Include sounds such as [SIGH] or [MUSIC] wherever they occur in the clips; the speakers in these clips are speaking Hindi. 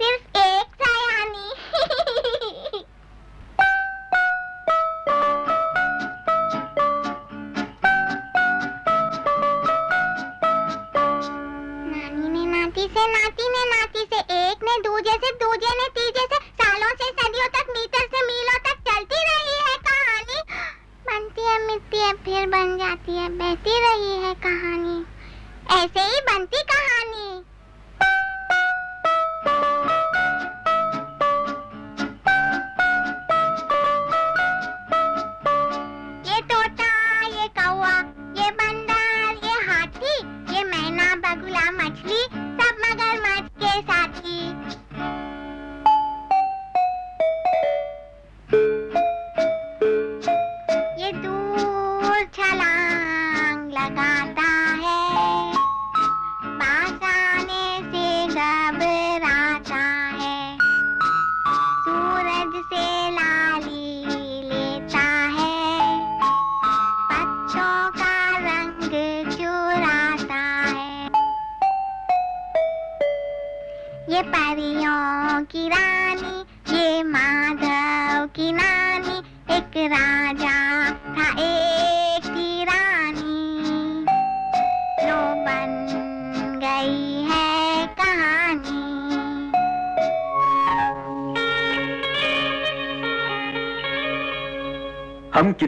सिर्फ़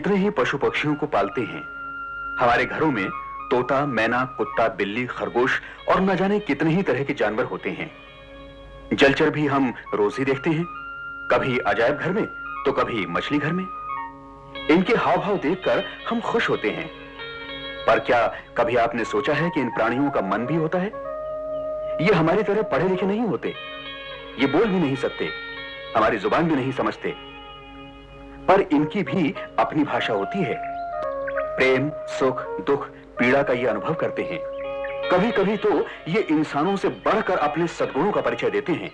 कितने ही पशु पक्षियों को पालते हैं। हमारे घरों में तोता, मैना, कुत्ता, बिल्ली, खरगोश और न जाने कितने ही तरह के जानवर होते हैं। जलचर भी हम रोज ही देखते हैं। कभी अजायब घर में तो कभी मछली घर में। इनके हाव भाव देखकर हम खुश होते हैं। पर क्या कभी आपने सोचा है कि इन प्राणियों का मन भी होता है? ये हमारी तरह पढ़े लिखे नहीं होते। ये बोल भी नहीं सकते। हमारी ज़ुबान भी नहीं समझते। पर इनकी भी अपनी भाषा होती है। प्रेम, सुख, दुख, पीड़ा का ये अनुभव करते हैं। कभी कभी तो ये इंसानों से बढ़कर अपने सदगुणों का परिचय देते हैं।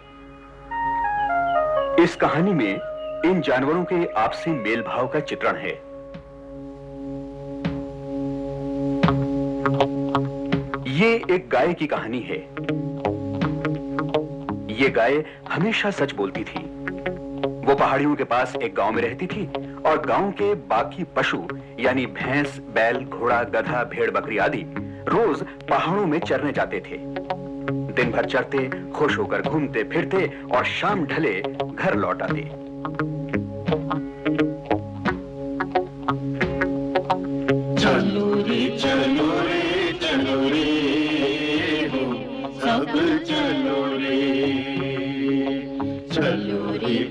इस कहानी में इन जानवरों के आपसी मेल भाव का चित्रण है। ये एक गाय की कहानी है। ये गाय हमेशा सच बोलती थी। पहाड़ियों के पास एक गाँव में रहती थी और गाँव के बाकी पशु, यानी भैंस, बैल, घोड़ा, गधा, भेड़, बकरी आदि, रोज पहाड़ों में चरने जाते थे। दिन भर चरते, खुश होकर घूमते, फिरते और शाम ढले घर लौट आते।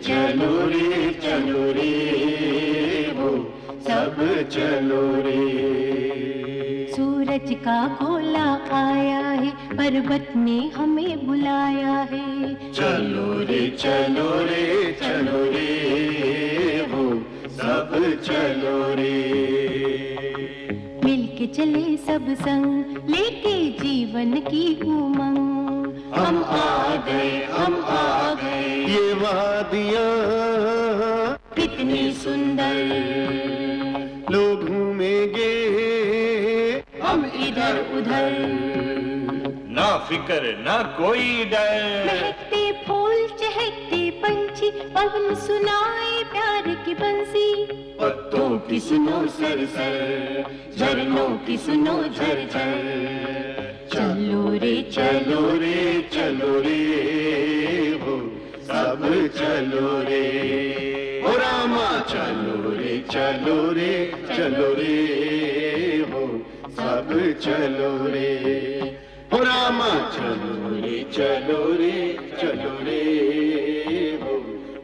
चलो रे चलो रे हो सब चलो रे सूरज का गोला आया है पर्वत ने हमें बुलाया है। चलो रे चलो रे चलो रे हो सब चलो रे मिलके चले सब संग लेके जीवन की उमंग। हम आ गए हम आ गए। ये वादिया। कितनी सुंदर। लोग घूमेंगे। हम इधर उधर। ना फ़िक्र ना कोई डर। महकते फूल चहकते पंछी पवन सुनाए प्यार की बंसी। पत्तों की सुनो सरसर झरनों की सुनो झरझर। चलो रे चलो रे चलो रे हो सब चलो रे हो रामा चलो रे चलो रे चलो रे हो सब चलो रे ओ रामा चलो रे चलो रे चलो रे हो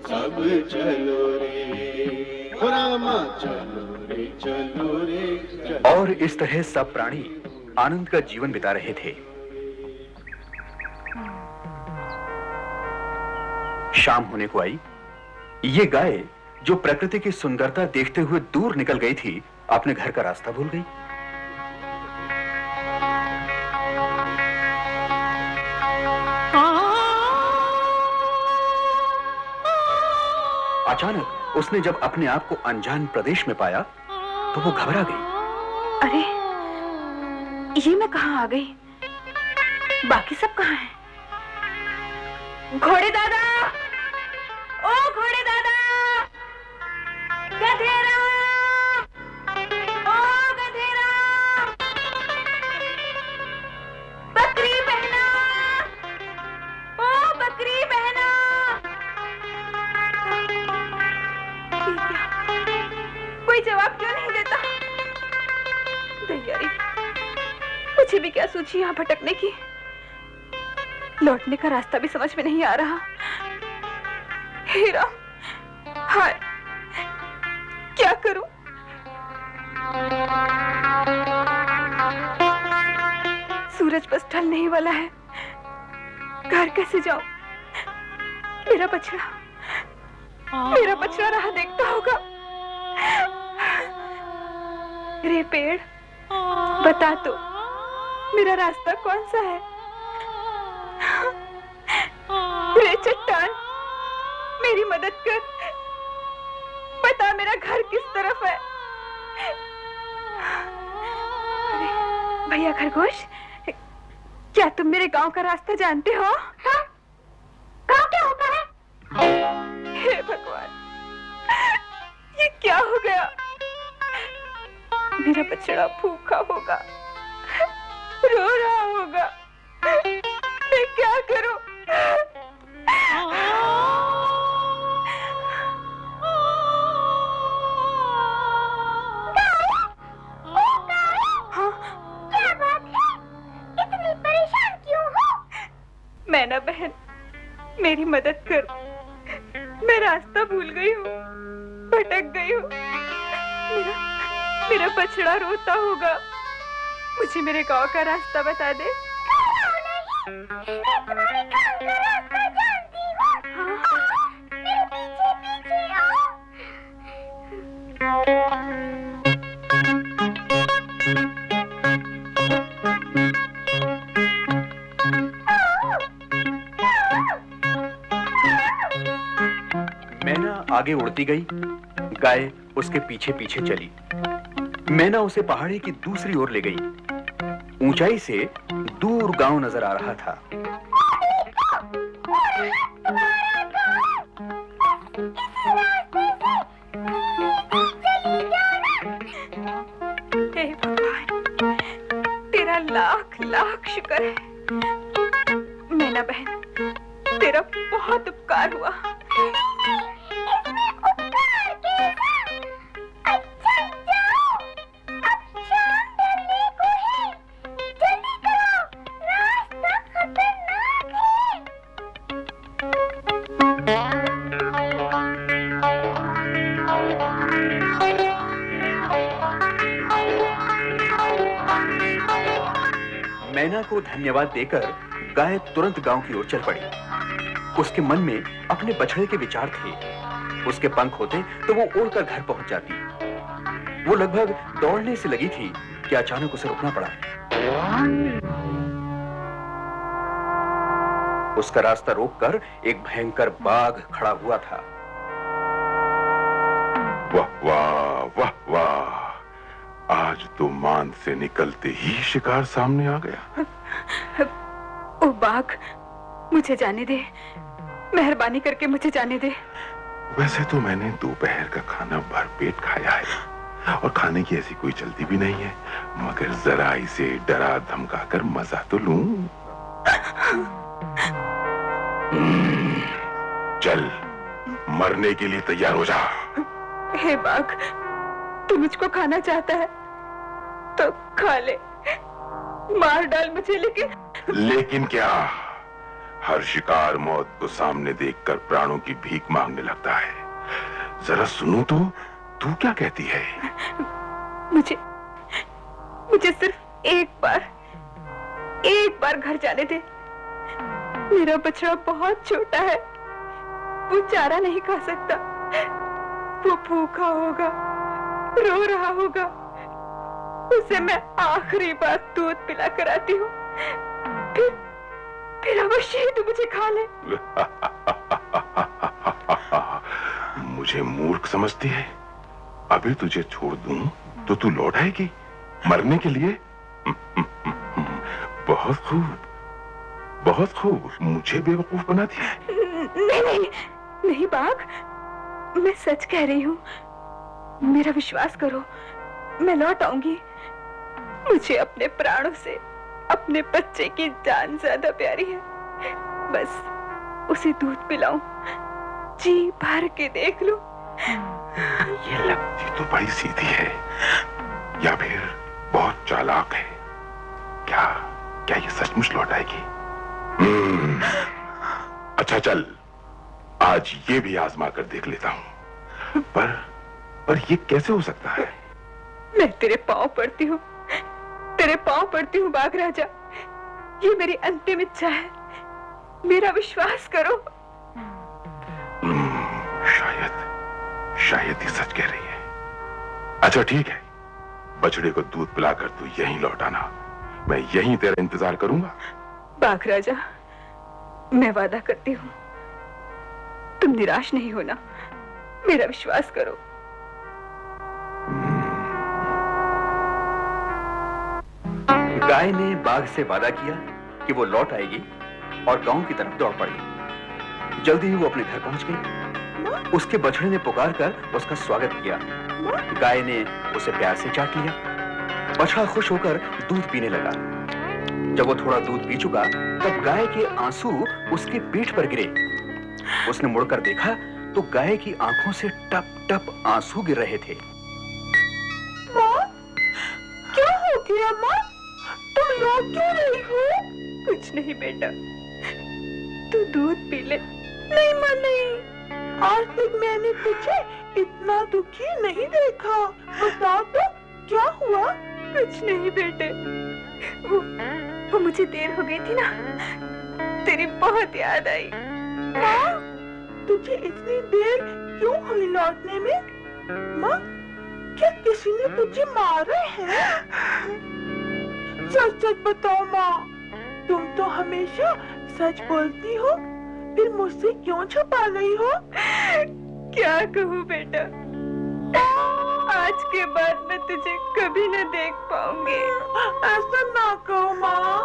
सब चलो रे हो रामा चलो रे चलो रे और इस तरह सब प्राणी आनंद का जीवन बिता रहे थे शाम होने को आई। ये गाय जो प्रकृति की सुंदरता देखते हुए दूर निकल गई थी, अपने घर का रास्ता भूल गई। अचानक उसने जब अपने आप को अनजान प्रदेश में पाया तो वो घबरा गई। अरे, ये मैं कहाँ आ गई? बाकी सब कहाँ है? घोड़े दादा! कोई जवाब क्यों नहीं देता? मुझे भी क्या सूझी यहाँ भटकने की? लौटने का रास्ता भी समझ में नहीं आ रहा। हीरा हाय, क्या करूँ? सूरज बस ढल नहीं वाला है। घर कैसे जाऊँ? मेरा बछड़ा मेरा बछड़ा रहा देखता होगा। रे पेड़ बता तो मेरा रास्ता कौन सा है? रे चट्टान मेरी मदद कर। बता मेरा घर किस तरफ़ है? भैया खरगोश क्या तुम मेरे गाँव का रास्ता जानते हो। गाँव क्या होता है? हे भगवान ये क्या हो गया? मेरा बछड़ा भूखा होगा रो रहा होगा। मैं क्या करूँ? मुझे मेरे गाँव का रास्ता बता दे। आगे उड़ती गई, गाय उसके पीछे पीछे चली। मैना उसे पहाड़ी की दूसरी ओर ले गई। ऊंचाई से दूर गाँव नज़र आ रहा था। तेरा लाख लाख शुक्र है। मैना बहन, तेरा बहुत उपकार हुआ। धन्यवाद देकर गाय तुरंत गाँव की ओर चल पड़ी। उसके मन में अपने बछड़े के विचार थे। उसके पंख होते तो वो उड़कर घर पहुँच जाती। वो लगभग दौड़ने से लगी थी कि अचानक उसे रुकना पड़ा। उसका रास्ता रोककर एक भयंकर बाघ खड़ा हुआ था। वाह वाह वाह वाह। आज तो मान से निकलते ही शिकार सामने आ गया। ओ बाघ मुझे जाने दे। मेहरबानी करके मुझे जाने दे। वैसे तो मैंने दोपहर का खाना भरपेट खाया है। और खाने की ऐसी कोई चलती भी नहीं है। मगर जरा इसे डरा धमकाकर मज़ा तो लूँ। चल मरने के लिए तैयार हो जा। हे बाघ तू मुझको खाना चाहता है तो खा ले। मार डाल मुझे लेकिन लेकिन क्या? हर शिकार मौत को सामने देखकर प्राणों की भीख मांगने लगता है। जरा सुनू तो तू क्या कहती है? मुझे मुझे सिर्फ़ एक बार एक बार घर जाने दे। मेरा बछड़ा बहुत छोटा है। वो चारा नहीं खा सकता। वो भूखा होगा रो रहा होगा। उसे मैं आखिरी बार दूध पिला कर आती हूँ। फिर फिर अवश्य ही तू मुझे खा ले। [LAUGHS] मुझे मूर्ख समझती है। अभी तुझे छोड़ दूँ तो तू लौट आएगी। मरने के लिए। [LAUGHS] बहुत खूब। बहुत खूब। मुझे बेवकूफ़ बना दिया नहीं नहीं नहीं बाघ। मैं सच कह रही हूँ। मेरा विश्वास करो। मैं लौट आऊँगी। मुझे अपने प्राणों से अपने बच्चे की जान ज़्यादा प्यारी है। बस उसे दूध पिलाऊं। जी भर के देख लो। ये लगती तो बड़ी सीधी है। या फिर बहुत चालाक है। क्या क्या ये सचमुच लौट आएगी? हम्म, अच्छा चल। आज ये भी आजमा कर देख लेता हूँ। पर पर ये कैसे हो सकता है? मैं तेरे पाँव पड़ती हूँ। तेरे पाँव पड़ती हूँ बाघ राजा। ये मेरी अंतिम इच्छा है। मेरा विश्वास करो। हम्म, शायद शायद ये सच कह रही है। अच्छा ठीक है। बछड़े को दूध पिलाकर तू यहीं लौट आना मैं यहीं तेरा इंतज़ार करूँगा। बाघ राजा मैं वादा करती हूँ। तुम निराश नहीं होना। मेरा विश्वास करो। गाय ने बाघ से वादा किया कि वो लौट आएगी और गाँव की तरफ़ दौड़ पड़ी। जल्दी ही वो अपने घर पहुँच गई। उसके बछड़े ने पुकार कर उसका स्वागत किया। गाय ने उसे प्यार से चाट लिया। बछड़ा खुश होकर दूध पीने लगा। जब वो थोड़ा दूध पी चुका तब गाय के आँसू उसके पीठ पर गिरे। उसने मुड़कर देखा तो गाय की आँखों से टप टप आँसू गिर रहे थे। क्या हो गया माँ? तुम रो क्यों रही हो? कुछ नहीं बेटा। तू दूध पी ले। नहीं माँ नहीं आज तक मैंने तुझे इतना दुखी नहीं देखा। बता तो क्या हुआ? कुछ नहीं बेटे। वो वो मुझे देर हो गई थी ना। तेरी बहुत याद आई। माँ, तुझे इतनी देर क्यों हुई लौटने में? माँ, क्या किसी ने तुझे मारा है? सच सच बताओ माँ। तुम तो हमेशा सच बोलती हो फिर मुझसे क्यों छुपा रही हो? क्या कहूँ बेटा? आज के बाद मैं तुझे कभी न देख पाऊँगी। ऐसा ना कहो माँ।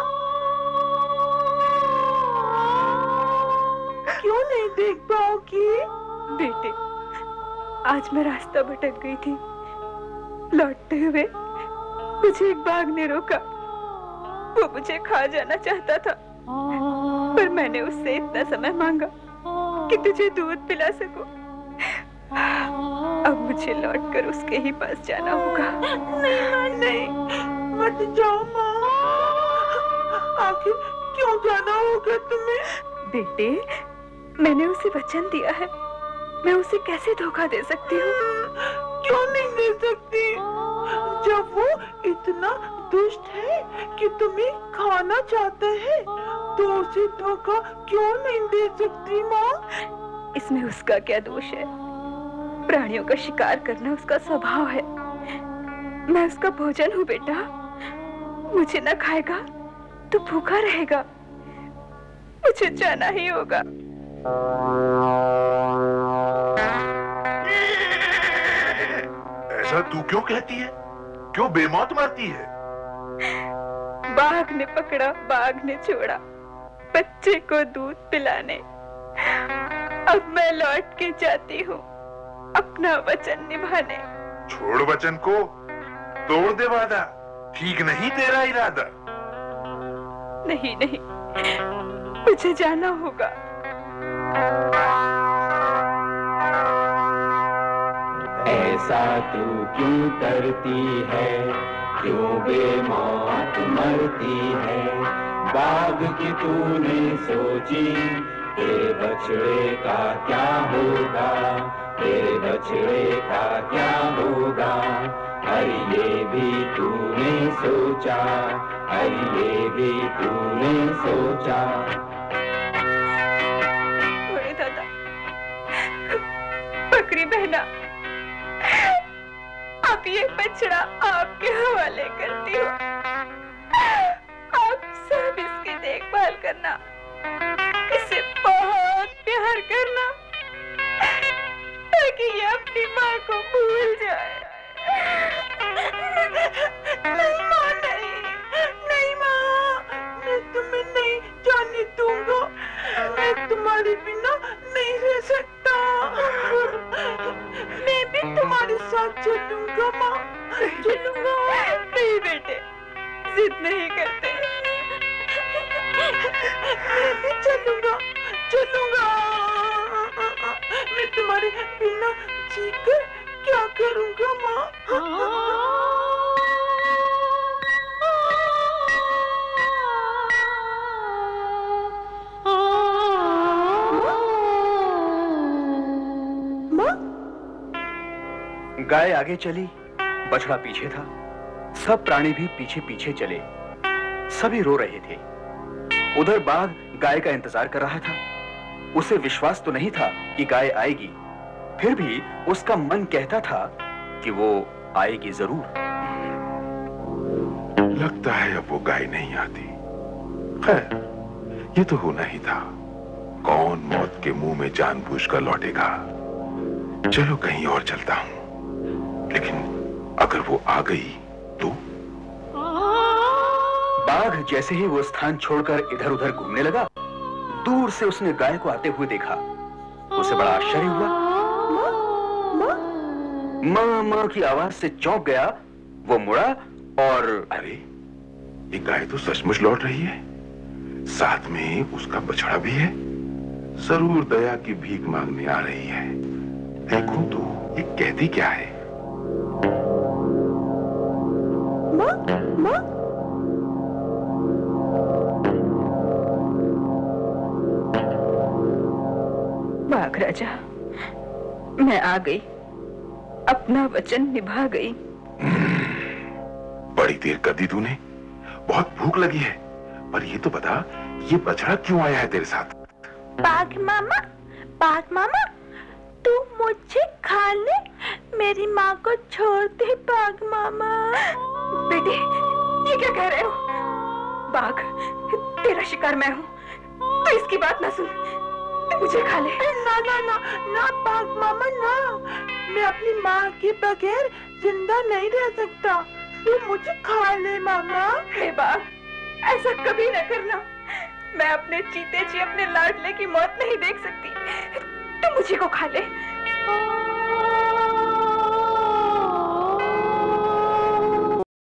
क्यों नहीं देख पाओगी बेटे आज मैं रास्ता भटक गई थी। लौटते हुए मुझे एक बाघ ने रोका। वो मुझे खा जाना चाहता था। पर मैंने उससे इतना समय मांगा कि तुझे दूध पिला सकूँ। अब मुझे लौटकर उसके ही पास जाना होगा। नहीं नहीं मत जाओ माँ। आखिर क्यों जाना होगा तुम्हें? बेटे मैंने उसे वचन दिया है। मैं उसे कैसे धोखा दे सकती हूँ? क्यों नहीं दे सकती? जब वो इतना दुष्ट है कि तुम्हें खाना चाहता है? तो उसे धोखा क्यों नहीं दे सकती माँ? इसमें उसका क्या दोष है? प्राणियों का शिकार करना उसका स्वभाव है। मैं उसका भोजन हूँ बेटा। मुझे न खाएगा तो भूखा रहेगा। मुझे जाना ही होगा। ऐसा तू क्यों कहती है? क्यों बेमौत मारती है? बाघ ने पकड़ा बाघ ने छोड़ा बच्चे को दूध पिलाने। अब मैं लौट के जाती हूँ अपना वचन निभाने। छोड़ वचन को तोड़ दे वादा। ठीक नहीं तेरा इरादा। नहीं नहीं मुझे जाना होगा। ऐसा तू क्यों करती है? क्यों बेमौत मरती है? बाग की तूने सोची, तेरे बछड़े का क्या होगा? तेरे बछड़े का क्या होगा? अरे ये भी तूने सोचा अरे ये भी तूने सोचा। ये बछड़ा आपके हवाले करती हूँ। आप सब इसकी देखभाल करना, इसे बहुत प्यार करना, ताकि ये अपनी माँ को भूल जाए। नहीं माँ, नहीं नहीं माँ, मैं तुम्हें नहीं जाने दूँगा। मैं तुम्हारे बिना नहीं रह सकता। साथ चलूँगा माँ। चलूँगा नहीं बेटे जिद नहीं करते। चलूँगा चलूँगा। मैं तुम्हारे बिना जीकर क्या करूँगा माँ? गाय आगे चली, बछड़ा पीछे था। सब प्राणी भी पीछे पीछे चले। सभी रो रहे थे। उधर बाघ गाय का इंतज़ार कर रहा था। उसे विश्वास तो नहीं था कि गाय आएगी। फिर भी उसका मन कहता था कि वो आएगी ज़रूर। लगता है अब वो गाय नहीं आती। खैर, ये तो होना ही था। कौन मौत के मुँह में जानबूझकर लौटेगा? चलो कहीं और चलता हूँ। लेकिन अगर वो आ गई तो? बाघ जैसे ही वो स्थान छोड़कर इधर उधर घूमने लगा, दूर से उसने गाय को आते हुए देखा। उसे बड़ा आश्चर्य हुआ। माँ माँ की आवाज़ से चौंक गया, वो मुड़ा और अरे, ये गाय तो सचमुच लौट रही है। साथ में उसका बछड़ा भी है। ज़रूर दया की भीख मांगने आ रही है। देखो तो ये कहती क्या है? बाघ राजा। मैं आ गई। अपना वचन निभा गई। बड़ी देर कर दी तूने। बहुत भूख लगी है। पर ये तो बता ये बछड़ा क्यों आया है तेरे साथ? बाघ मामा बाघ मामा तू मुझे खा ले मेरी माँ को छोड़ दे बाघ मामा। बेटी ये क्या कह रहे हो? बाघ तेरा शिकार मैं हूँ। तो इसकी बात ना सुन। मुझे खा ले। ना ना ना ना बाघ मामा ना। मैं अपनी माँ के बगैर ज़िंदा नहीं रह सकता। तू मुझे खा ले मामा। हे बाघ ऐसा कभी न करना। मैं अपने चीते जी अपने लाडले की मौत नहीं देख सकती। तू मुझे को खा ले।